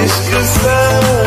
Aşkı sen